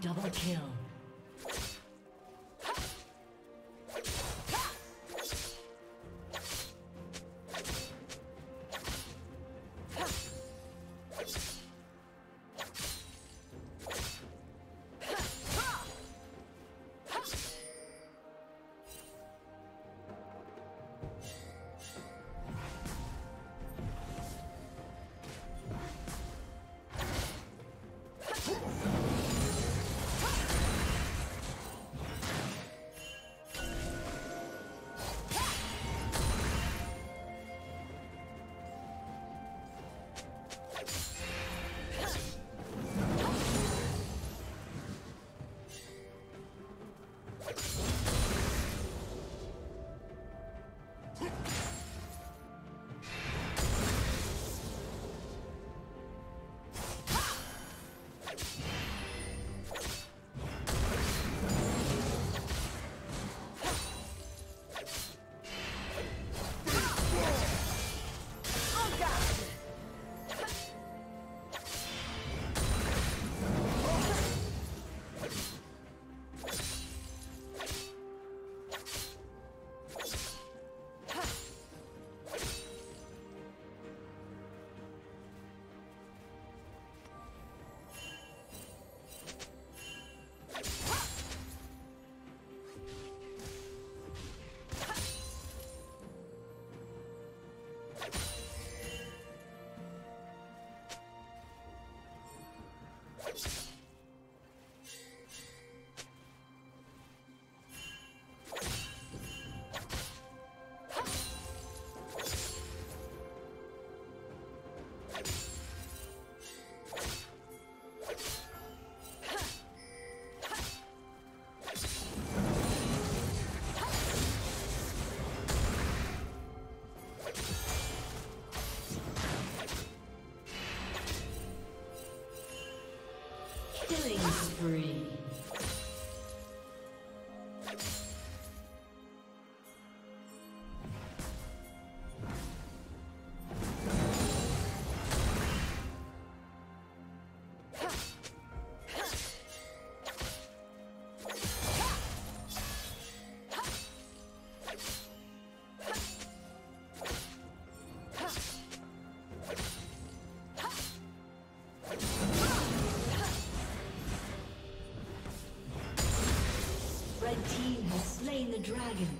Double kill. Slain the dragon.